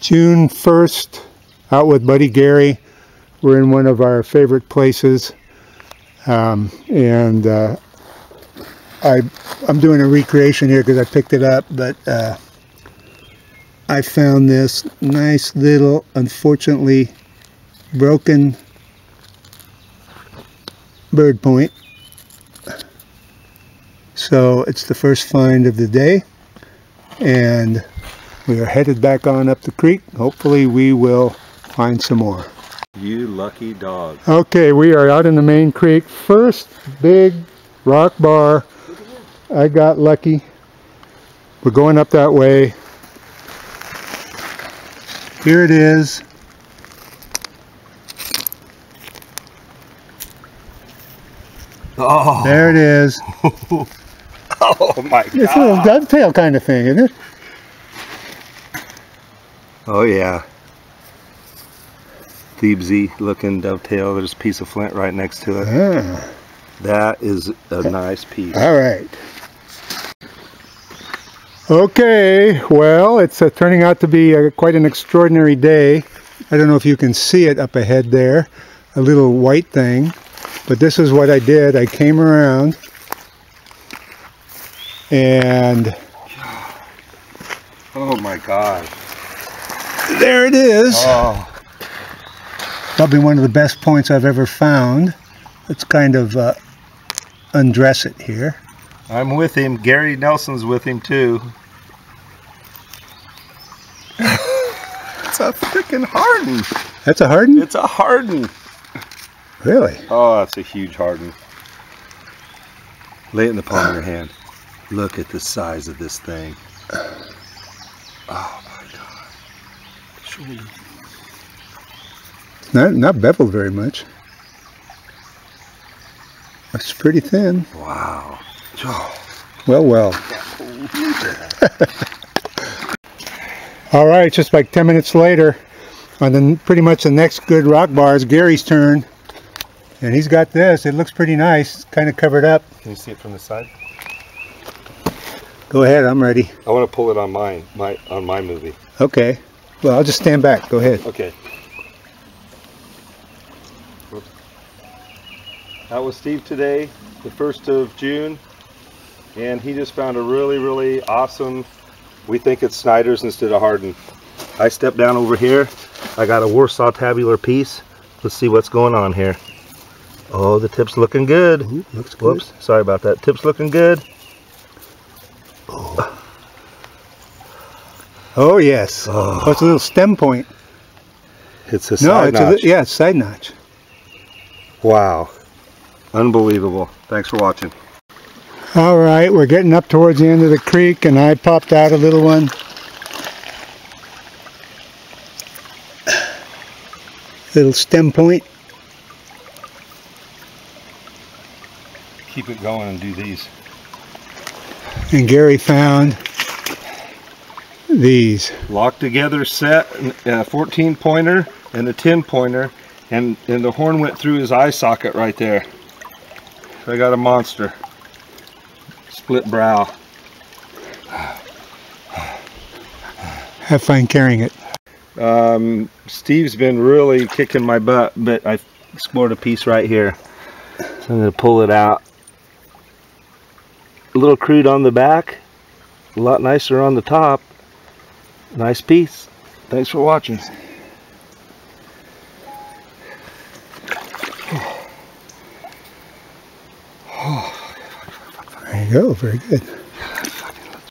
June 1st, out with Buddy Gary. We're in one of our favorite places. Um, and uh, I, I'm doing a recreation here because I picked it up, but uh, I found this nice little, unfortunately broken bird point. So it's the first find of the day and we are headed back on up the creek. Hopefully we will find some more. You lucky dog. Okay, we are out in the main creek. First big rock bar. I got lucky. We're going up that way. Here it is. Oh, There it is. oh my It's a little god. dovetail kind of thing, isn't it? Oh yeah. Thebesy looking dovetail. There's a piece of flint right next to it. Ah, That is a nice piece. all right. Okay, well, it's uh, turning out to be uh, quite an extraordinary day. I don't know if you can see it up ahead there, a little white thing. But this is what I did. I came around and Oh my god. There it is. Oh. Probably one of the best points I've ever found. Let's kind of uh, undress it here. I'm with him. Gary Nelson's with him too. it's a freaking Hardin. That's a Hardin? It's a Hardin. Really? Oh, that's a huge Hardin. Lay it in the palm of your hand. Look at the size of this thing. Oh my god. Shoulder. Not, not beveled very much. It's pretty thin. Wow. Well, well. All right, just like 10 minutes later, on the pretty much the next good rock bar is Gary's turn. And he's got this. It looks pretty nice. It's kind of covered up. Can you see it from the side? Go ahead, I'm ready. I want to pull it on mine, my on my movie. Okay. Well, I'll just stand back. Go ahead. Okay. That was Steve today, the 1st of June, and he just found a really, really awesome, we think it's Snyder's instead of Hardin. I stepped down over here, I got a Warsaw tabular piece. Let's see what's going on here. Oh, the tip's looking good. Ooh, looks good. Whoops, sorry about that. Tip's looking good. Oh, Oh, yes. Oh. Oh, it's a little stem point. It's a side notch. No, side it's a, notch. li- yeah, it's side notch. Wow. Unbelievable. Thanks for watching. All right, we're getting up towards the end of the creek, and I popped out a little one. Little stem point. Keep it going and do these. And Gary found these. locked together set a 14 pointer and a 10 pointer and and the horn went through his eye socket right there. So I got a monster. Split brow. Have fun carrying it. um, Steve's been really kicking my butt but I explored a piece right here. So I'm gonna pull it out. A little crude on the back a lot nicer on the top nice piece. Thanks for watching. There you go, very good.